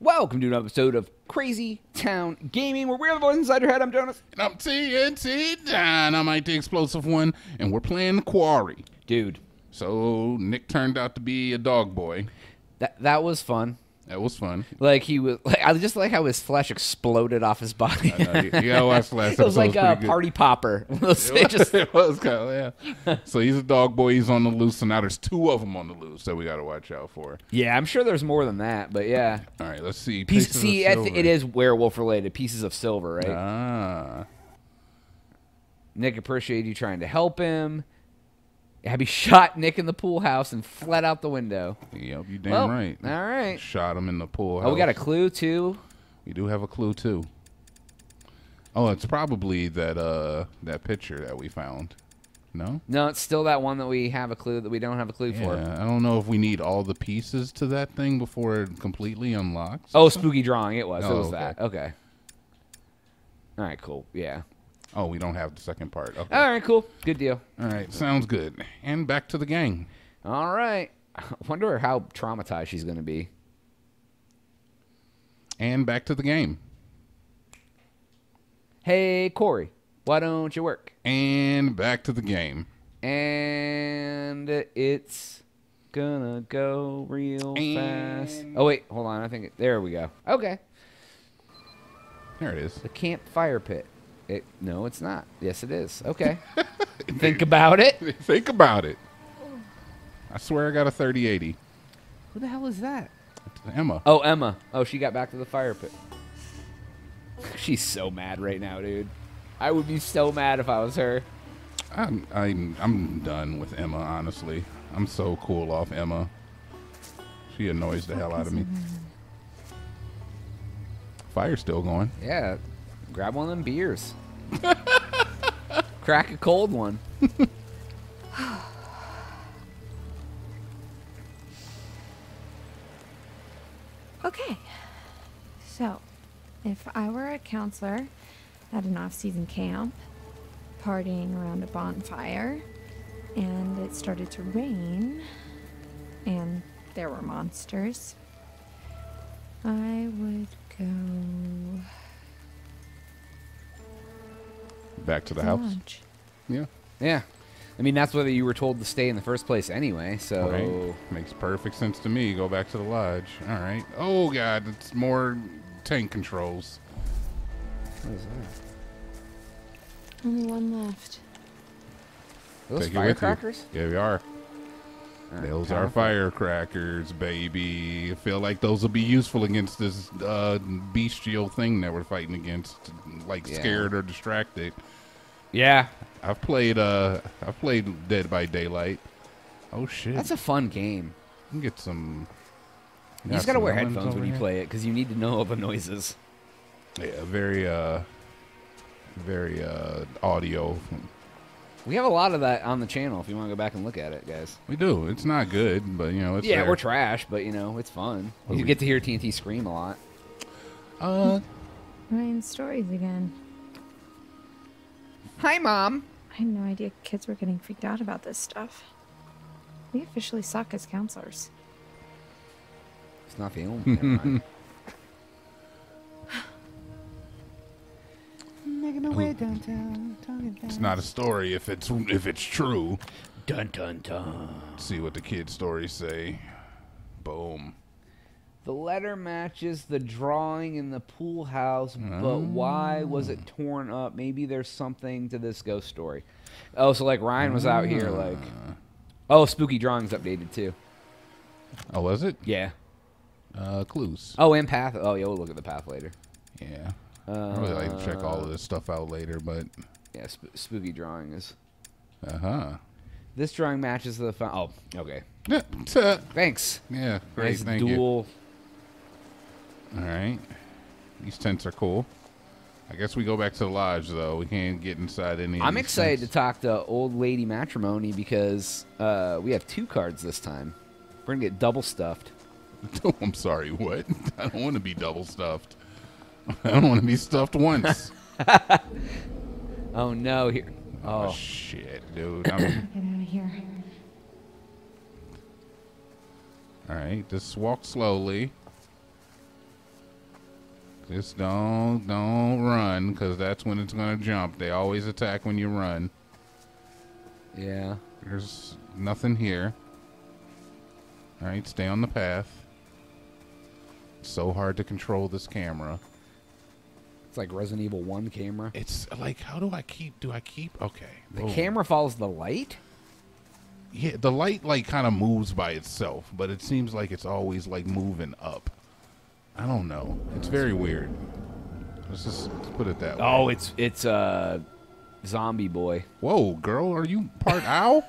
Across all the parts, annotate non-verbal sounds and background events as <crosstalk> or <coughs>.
Welcome to an episode of Crazy Town Gaming, where we're the voice inside your head. I'm Jonaas. And I'm TNT Dinomight, the explosive one, and we're playing the Quarry. Dude, So Nick turned out to be a dog boy. that that was fun. That was fun. Like he was, like, I just like how his flesh exploded off his body. I know, you, you gotta watch the last it was like It's a good. party popper. <laughs> <laughs> It just it was kind of yeah. so he's a dog boy. He's on the loose, and now there's two of them on the loose that we got to watch out for. yeah, I'm sure there's more than that, but yeah. All right, let's see. Piece, Pieces of see, it is werewolf related. Pieces of silver, right? Ah, Nick appreciated you trying to help him. Abby <laughs> shot Nick in the pool house and fled out the window. yep, you damn Well, right. All right. Shot him in the pool. House. Oh, we got a clue too. We do have a clue too. Oh, it's probably that uh that picture that we found. No. No, it's still that one that we have a clue that we don't have a clue for. Yeah, I don't know if we need all the pieces to that thing before it completely unlocks. Oh, spooky drawing. It was. it Oh, was okay. that. Okay. All right. Cool. Yeah. Oh, we don't have the second part. Okay. All right. Cool. Good deal. All right, sounds good. And back to the gang. All right. <laughs> I wonder how traumatized she's gonna be. And back to the game. Hey, Corey, why don't you work? And back to the game. And it's gonna go real fast. Oh wait, hold on. I think it, there we go. Okay. There it is. The campfire pit. It no, it's not. Yes, it is. Okay. <laughs> Think about it. Think about it. I swear I got a 3080. Who the hell is that? Emma. Oh, Emma. Oh, she got back to the fire pit. She's so mad right now, dude. I would be so mad if I was her. I'm, I'm, I'm done with Emma, honestly. I'm so cool off Emma. She annoys the hell out of me. Fire's still going. Yeah. Grab one of them beers. Crack a cold one. Okay. So, if I were a counselor at an off season camp, partying around a bonfire, and it started to rain, and there were monsters, I would go Back to to the the house. lodge. Yeah. Yeah. I mean, that's whether you were told to stay in the first place anyway, so. Right. Makes perfect sense to me. Go back to the lodge. All right. Oh God, it's more tank controls. What is that? Only one left. Those Take it with you. firecrackers? Yeah, we are. Alright, Those are firecrackers, baby. I feel like those will be useful against this uh, bestial thing that we're fighting against, like Yeah. scared or distracted. Yeah. I've played. Uh, I've played Dead by Daylight. Oh shit! That's a fun game. You can get some. You just gotta wear headphones when over you here. play it because you need to know all the noises. Yeah, very. Uh, very uh, audio. We have a lot of that on the channel if you want to go back and look at it, guys. We do. It's not good, but you know, it's yeah, there. we're trash, but you know, it's fun. What you we- get to hear TNT scream a lot. Uh, Ryan's stories again. Hi, Mom. I had no idea kids were getting freaked out about this stuff. We officially suck as counselors. It's not the only. <laughs> never mind. Making my way downtown, it's not a story if it's if it's true. Dun dun dun. see what the kids' stories say. Boom. The letter matches the drawing in the pool house, but why was it torn up? Maybe there's something to this ghost story. Oh, so like Ryan was out here, like. Oh, spooky drawings updated too. Oh, was it? Yeah. Uh, clues. Oh, and path. Oh, yeah, we'll look at the path later. Yeah. I really like to check all of this stuff out later, but Yeah, sp- spooky drawing is. uh huh. This drawing matches the. Oh, okay. Yeah. Thanks. yeah, great. nice thank you. All right. These tents are cool. I guess we go back to the lodge though. We can't get inside any. I'm excited to talk to old lady matrimony because uh, we have two cards this time. We're gonna get double stuffed. <laughs> I'm sorry. What? <laughs> I don't want to be double stuffed. <laughs> I don't want to be stuffed once. <laughs> Oh no! Here, Oh, Oh. shit, dude. <coughs> I'm, Get out of here. all right, just walk slowly. Just don't don't run, cause that's when it's gonna jump. They always attack when you run. Yeah. There's nothing here. All right, stay on the path. It's so hard to control this camera. It's like Resident Evil 1 camera. It's like, how do I keep? Do I keep? Okay. The boom. camera follows the light? Yeah, the light like kind of moves by itself, but it seems like it's always like moving up. I don't know. It's very weird. Let's just put it that way. Oh, it's it's uh zombie boy. Whoa, girl, are you part <laughs> owl?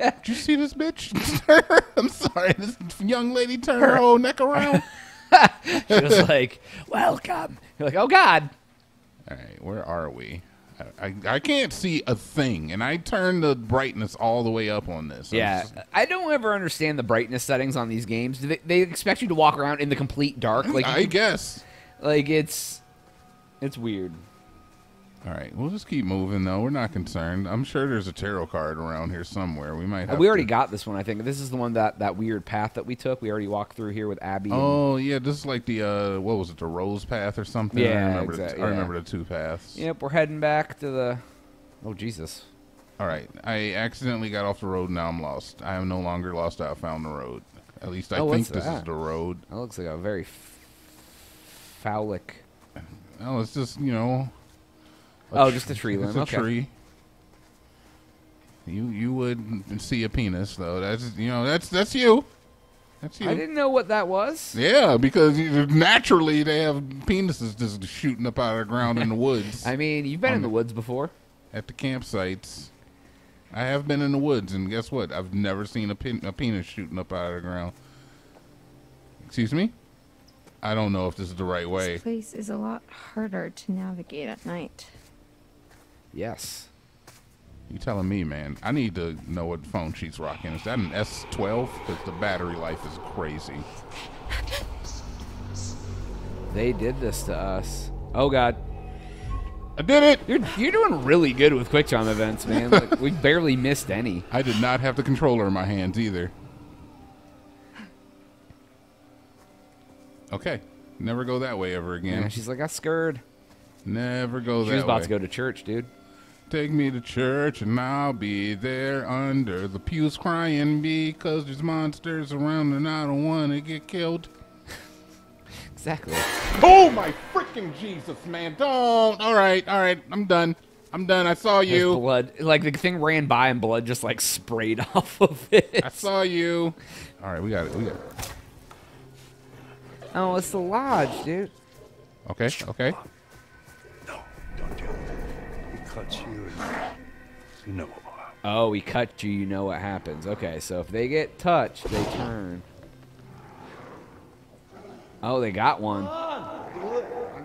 Did you see this bitch? <laughs> I'm sorry, this young lady turned her whole neck around. <laughs> She was like, "Welcome." You're like, "Oh God." All right, where are we? I, I, I can't see a thing, and I turned the brightness all the way up on this. I'm Yeah, just- I don't ever understand the brightness settings on these games. Do They, they expect you to walk around in the complete dark, like I guess. like it's it's weird. All right, we'll just keep moving though. We're not concerned. I'm sure there's a tarot card around here somewhere. We might. Have we already to- got this one, I think. This is the one that that weird path that we took. We already walked through here with Abby. and- Oh yeah, this is like the uh, what was it, the Rose Path or something? I Yeah, remember. exact- the, I remember the two paths. Yep, we're heading back to the. Oh Jesus! All right, I accidentally got off the road. Now I'm lost. I am no longer lost. I found the road. At least I Oh, think this is the road. That looks like a very f- phallic. Oh, it's just you know. Oh, tr- just a tree It's limb, a tree. You you would see a penis though. That's you know that's that's you. That's you. I didn't know what that was. Yeah, because you- naturally they have penises just shooting up out of the ground in the woods <laughs> I mean, you've been in Um, the woods before. at the campsites. I have been in the woods, and guess what? I've never seen a, pen, a penis shooting up out of the ground. Excuse me? I don't know if this is the right way. This place is a lot harder to navigate at night. Yes. You telling me, man? I need to know what phone she's rocking. Is that an S12? Because the battery life is crazy. They did this to us. Oh God, I did it! you're you're doing really good with quick time events, man. Like, we <laughs> barely missed any. I did not have the controller in my hands either. Okay. Never go that way ever again. And she's like, I scared. Never go She that was about way. to go to church, dude. Take me to church and I'll be there under the pews crying because there's monsters around and I don't want to get killed. <laughs> Exactly. Oh my freaking Jesus, man. Don't. All right, all right. I'm done. I'm done. I saw you. blood, like the thing ran by and blood just like sprayed <laughs> off of it. I saw you. All right, we got it. We got it. Oh, it's the lodge, dude. Okay, okay. Cuts you and you know what. Oh, we cut you. You know what happens. Okay, so if they get touched, they turn. Oh, they got one.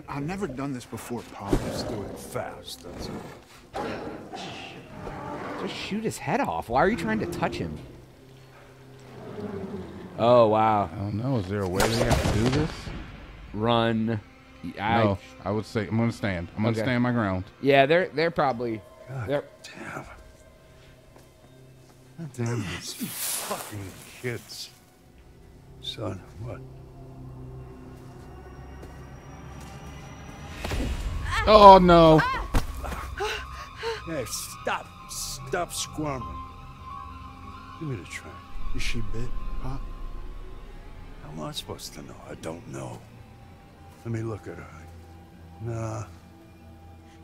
I've never done this before, Pop. Just do it fast, that's all. Just shoot his head off. Why are you trying to touch him? Oh wow! I don't know. Is there a way they have to do this? Run. I, no, I would say I'm gonna stand. I'm gonna Okay. stand my ground. Yeah, they're they're probably. They're, Damn. God damn these fucking kids. Son, what? Oh no! Hey, stop. Stop squirming. Give me the train. Is she bit, Huh? How am I supposed to know? I don't know. Let me look at her. Nah.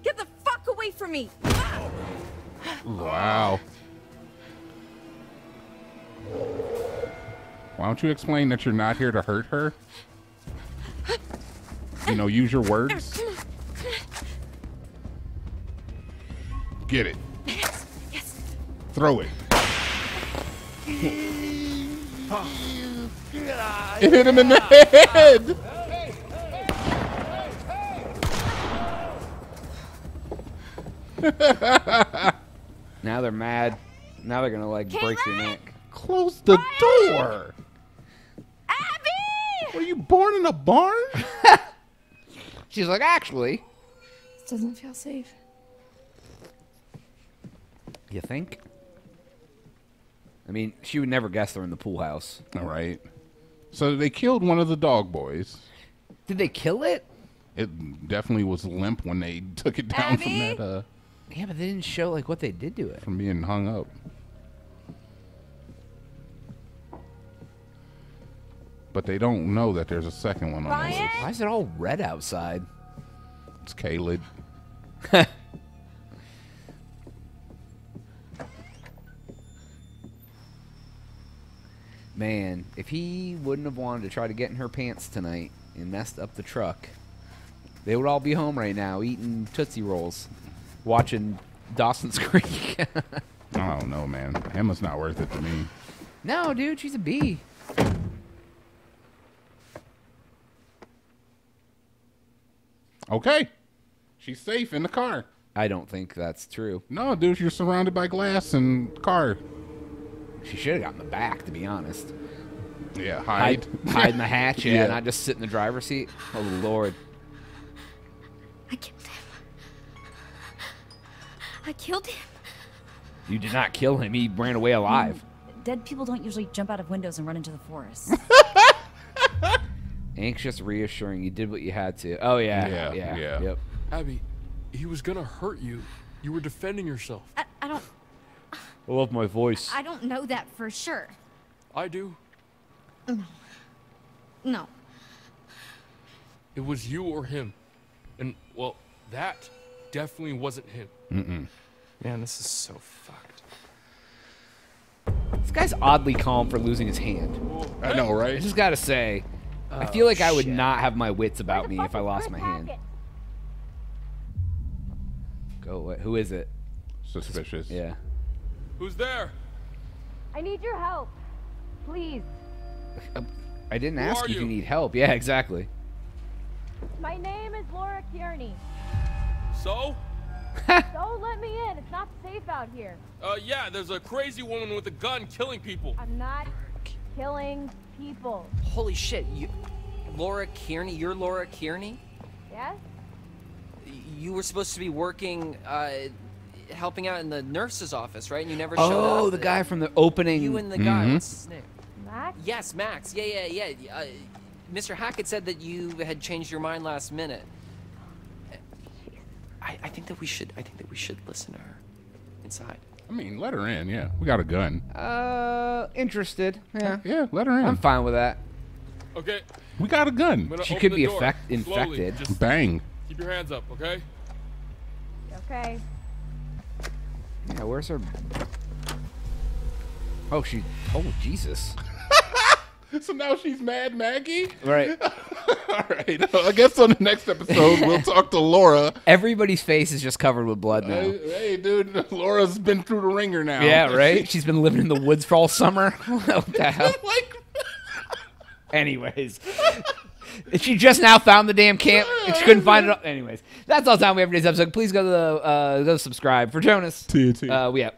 Get the fuck away from me! Wow. Why don't you explain that you're not here to hurt her? You know, use your words. Get it. Throw it. It hit him in the head. <laughs> now they're mad. Now they're gonna like break your neck. Close the door. Abby! Were you born in a barn? <laughs> She's like, actually, This doesn't feel safe. You think? I mean, she would never guess they're in the pool house. All right. So they killed one of the dog boys. Did they kill it? It definitely was limp when they <laughs> took it down from that uh Yeah, but they didn't show like what they did to it. from being hung up. But they don't know that there's a second one on the Ryan? Why is it all red outside? It's Caleb. <laughs> Man, if he wouldn't have wanted to try to get in her pants tonight and messed up the truck, they would all be home right now eating Tootsie Rolls, watching Dawson's <laughs> Creek. I don't know, man. Emma's not worth it to me. no, dude, she's a bee. Okay. She's safe in the car. I don't think that's true. No, dude, you're surrounded by glass and car. She should have gotten the back, to be honest. Yeah, Hide, hide. hide in the hatch, yeah, Yeah. not just sit in the driver's seat. Oh lord, I killed him. I killed him. you did not kill him. He ran away alive. Mm, dead people don't usually jump out of windows and run into the forest. <laughs> Anxious, reassuring. You did what you had to. Oh yeah, Yeah, yeah, yeah. Yep. Abby, he was gonna hurt you. You were defending yourself. I, I don't I love my voice. I don't know that for sure. I do. No. It was you or him. And, well, that definitely wasn't him. Man, this is so fucked. This guy's oddly calm for losing his hand. I know, right? I right? just gotta say, I Oh, feel like I would shit. not have my wits about me if I lost my hand. Go away. Who is it? Suspicious. Yeah. Who's there? I need your help. Please. Um, I didn't Who ask you if you you? need help. Yeah, exactly. My name is Laura Kearney. So? <laughs> Don't let me in. It's not safe out here. Uh, yeah, there's a crazy woman with a gun killing people. I'm not killing people. Holy shit, you, Laura Kearney, you're Laura Kearney? Yes? You were supposed to be working, uh, helping out in the nurse's office, right? And you never showed up. Oh, the guy from the opening. You and the guy, Mhm. what's his name? Max? Yes, Max. Yeah, yeah, yeah. Uh, Mr. Hackett said that you had changed your mind last minute. I, I think that we should. I think that we should listen to her inside. I mean, let her in. Yeah, we got a gun. Uh, interested. Yeah. Yeah, let her in. I'm fine with that. Okay, We got a I'm gun. She could be door. affect- Slowly. infected. Just Bang. keep your hands up, okay? Okay. Yeah, where's her? Oh, she. Oh, Jesus. <laughs> So now she's mad, Maggie. Right. <laughs> <laughs> All right. I guess on the next episode we'll <laughs> talk to Laura. Everybody's face is just covered with blood now. Hey, hey, dude, Laura's been through the ringer now. Yeah, <laughs> right. She's been living in the woods for all summer. what the hell? like, Anyways, she just now found the damn camp. and She couldn't find it. Anyways, that's all time we have for today's episode. Please go to the uh, go subscribe for Jonaas. TNT. Uh, we have